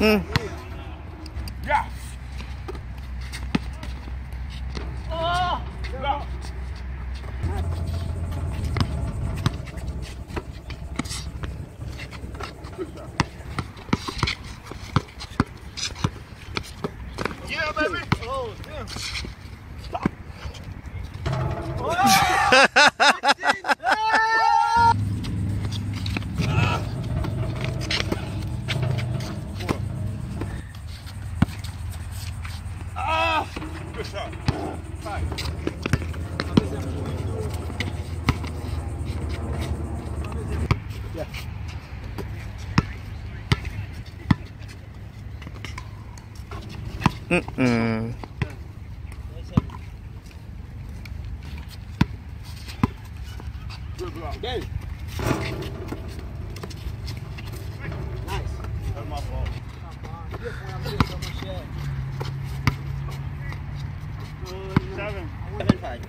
Mm. Yeah. Oh! Shot. Yeah, baby. Oh, damn. Yeah. Mm-mm. Good. Five.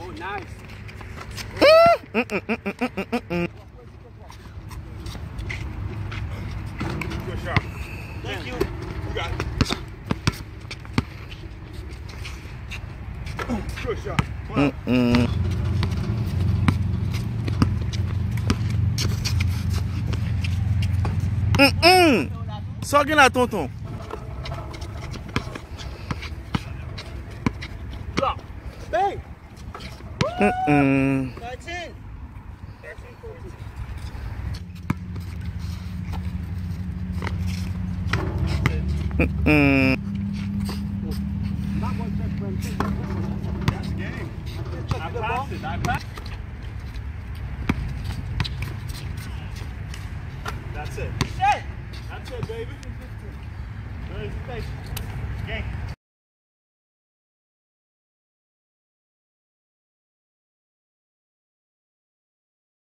Oh, nice. Good shot. Thank you. You got it. Good shot. Come on. Mm-mm. Mm-mm. Só que lá, tonton. Bang. Mm-mm. That's in. Mm-mm. That's the game. I passed it. I passed That's it. That's it, baby. Game.